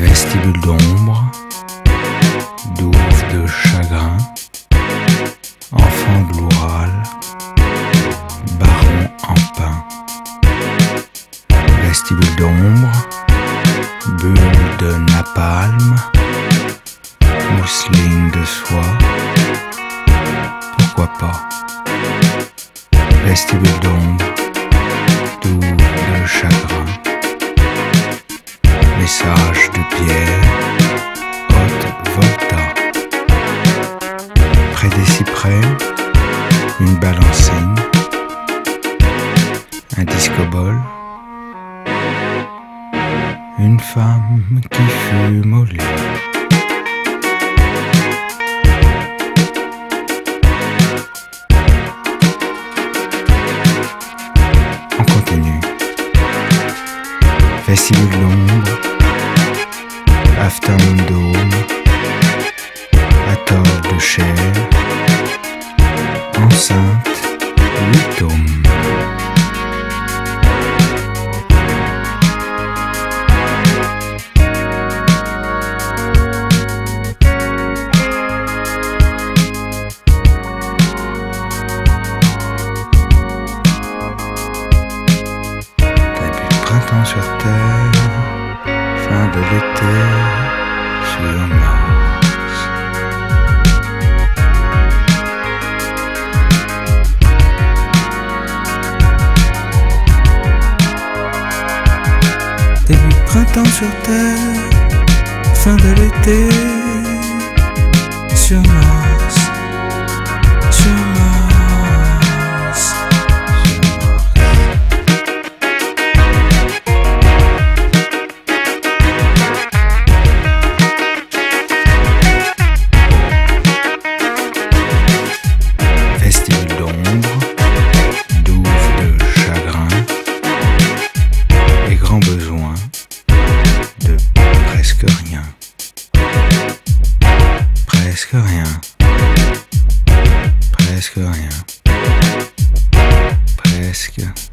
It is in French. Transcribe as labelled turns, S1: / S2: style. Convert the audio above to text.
S1: Vestibule d'ombre, douve de chagrin, enfant de baron en pain. Vestibule d'ombre, bulle de napalm, mousseline de soie, pourquoi pas? Vestibule d'ombre, un disco-bol, une femme qui au lit. On continue. Vestibule de l'ombre, afternoon dome, de l'été sur Mars. Début printemps sur Terre, fin de l'été Parece que eu ganhar. Parece que.